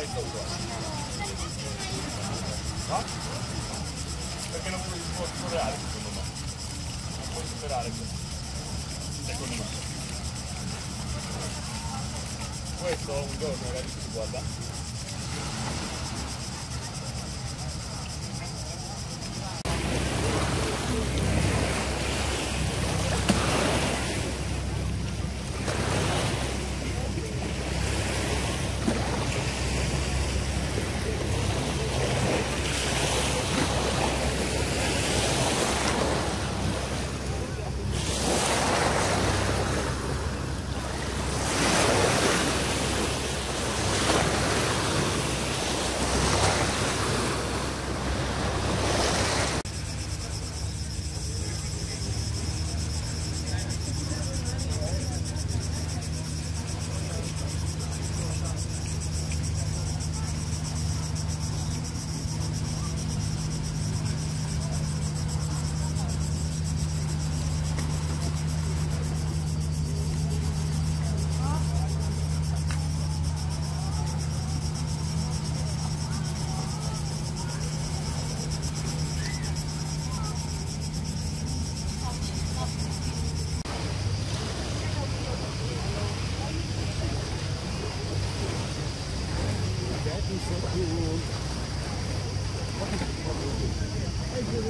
fai tutto no? perché non puoi, superare secondo me non puoi superare questo secondo me questo un giorno la guarda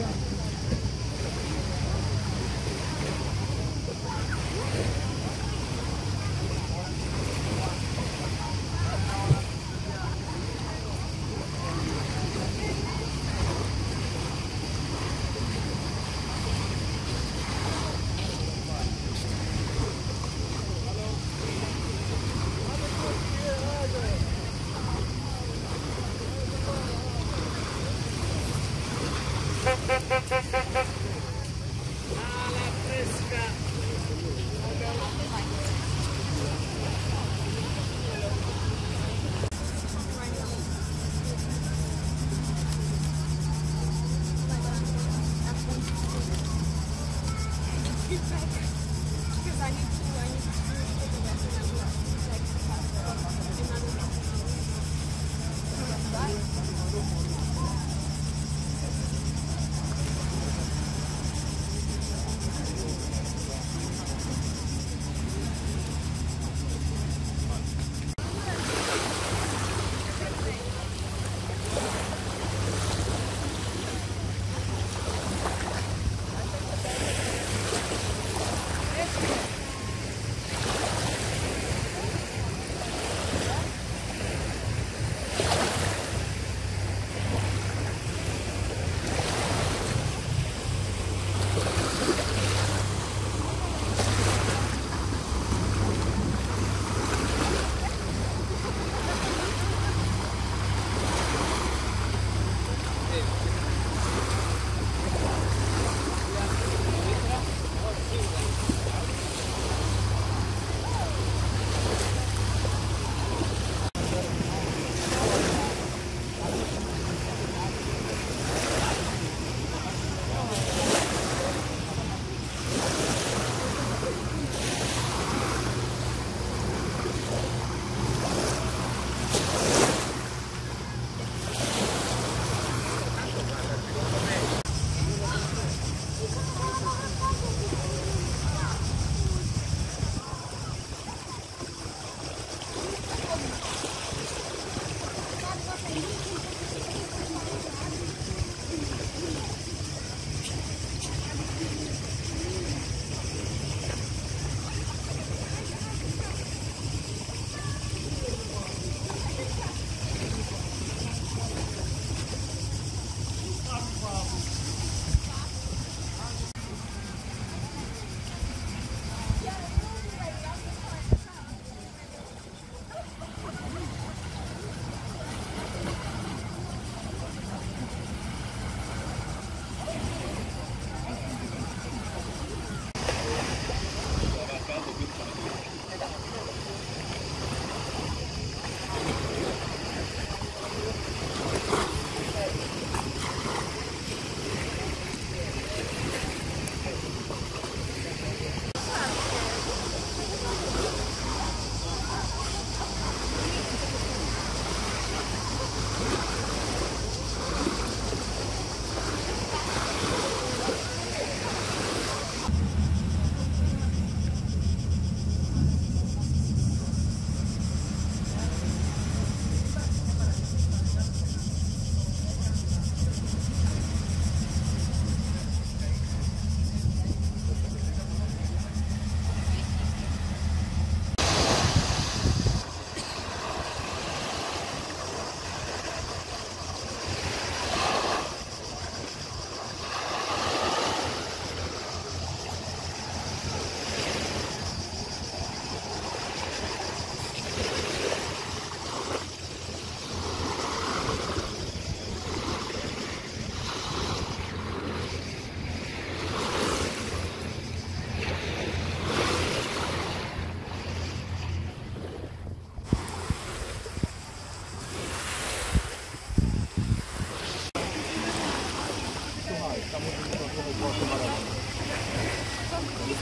Yeah.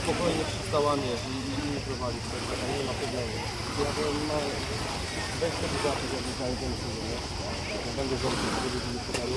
spokojnie przystałami jest i nie prowadzi tego, nie ma problemu. Ja bym ma... Weź sobie zapis, jakby znajdę sobie, nie? Będę rządził, żeby nie podał.